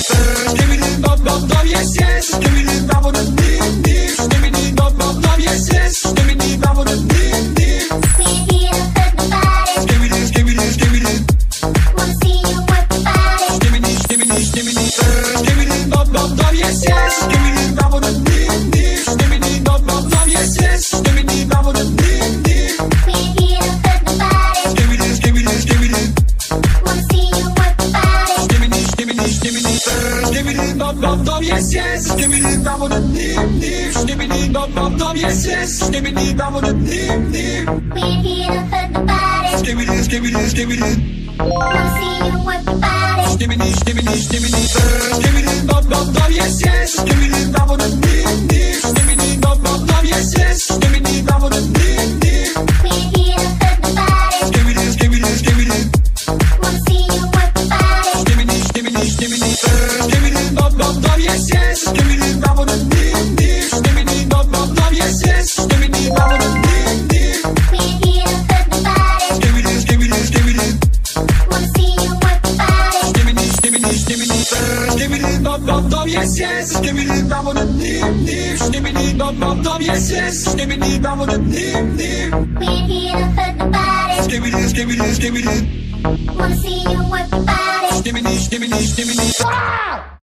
Yes yes give me the love of me give me the yes. Dum yes Dum dum dum yes yes. Skibidi dum dum dim dim. We ain't here to hurt nobody. Skibidi skibidi skibidi. Wanna see you work your body. Skibidi skibidi skibidi. Skibidi dum dum dum yes yes. Skibidi dum dum dim dim. Skibidi dum dum dum yes yes. Skibidi dum dum dim dim. Skibbidi. Skibidi dum dum dum yes yes. Yes yes. Skibidi dum dum dim dim. We ain't here to hurt nobody. Skibidi skibidi skibidi. Wanna see you work your body. Skibidi. Ah!